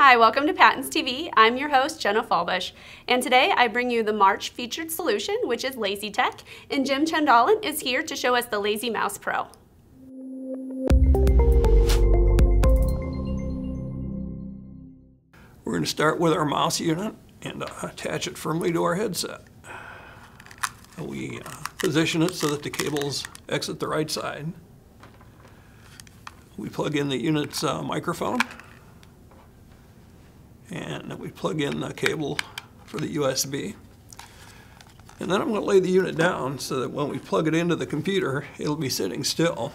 Hi, welcome to PATINS TV. I'm your host, Jenna Fallbush, and today I bring you the March featured solution, which is LaZee Tek, and Jim Kjendalen is here to show us the LaZee Mouse Pro. We're going to start with our mouse unit and uh, attach it firmly to our headset. We uh, position it so that the cables exit the right side. We plug in the unit's uh, microphone and we plug in the cable for the USB. And then I'm going to lay the unit down so that when we plug it into the computer, it'll be sitting still.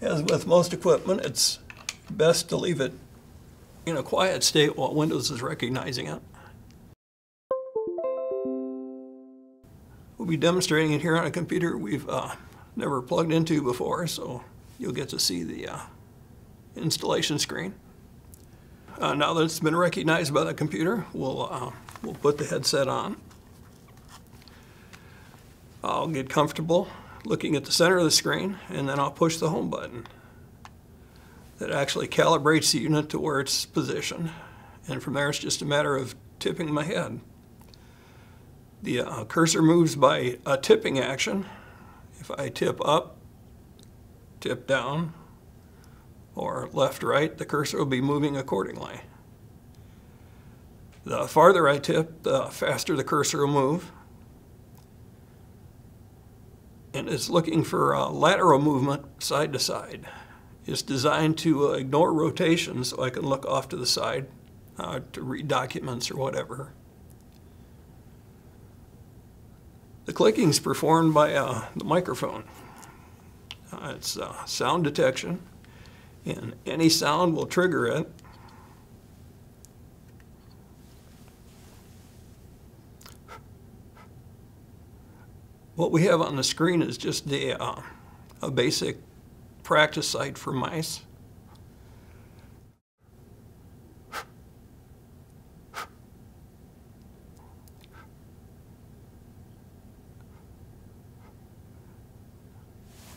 As with most equipment, it's best to leave it in a quiet state while Windows is recognizing it. We'll be demonstrating it here on a computer we've uh, never plugged into before, so you'll get to see the uh, installation screen. Uh, now that it's been recognized by the computer, we'll, uh, we'll put the headset on. I'll get comfortable looking at the center of the screen, and then I'll push the home button. That actually calibrates the unit to where it's positioned. And from there, it's just a matter of tipping my head. The uh, cursor moves by a tipping action. If I tip up, tip down, or left, right, the cursor will be moving accordingly. The farther I tip, the faster the cursor will move. And it's looking for lateral movement side to side. It's designed to uh, ignore rotation so I can look off to the side uh, to read documents or whatever. The clicking is performed by uh, the microphone. Uh, it's sound detection and any sound will trigger it. What we have on the screen is just a, uh, a basic practice site for mice.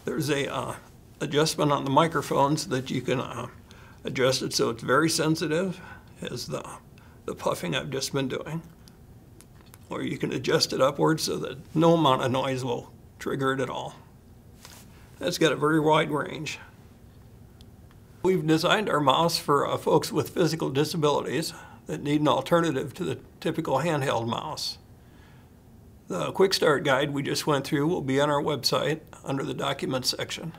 There's a uh, adjustment on the microphones that you can uh, adjust it so it's very sensitive as the, the puffing I've just been doing. Or you can adjust it upwards so that no amount of noise will trigger it at all. That's got a very wide range. We've designed our mouse for uh, folks with physical disabilities that need an alternative to the typical handheld mouse. The quick start guide we just went through will be on our website under the documents section.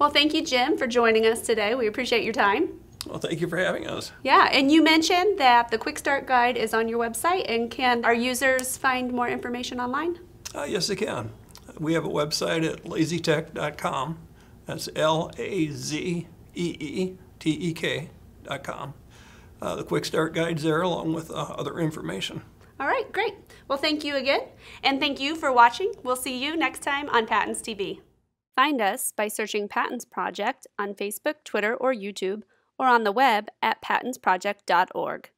Well, thank you, Jim, for joining us today. We appreciate your time. Well, thank you for having us. Yeah, and you mentioned that the Quick Start Guide is on your website, and can our users find more information online? Uh, yes, they can. We have a website at lazeetek.com. That's L A Z E E T E K.com. Uh, the Quick Start Guide's there along with uh, other information. All right, great. Well, thank you again, and thank you for watching. We'll see you next time on PATINS TV. Find us by searching PATINS Project on Facebook, Twitter, or YouTube, or on the web at patinsproject.org.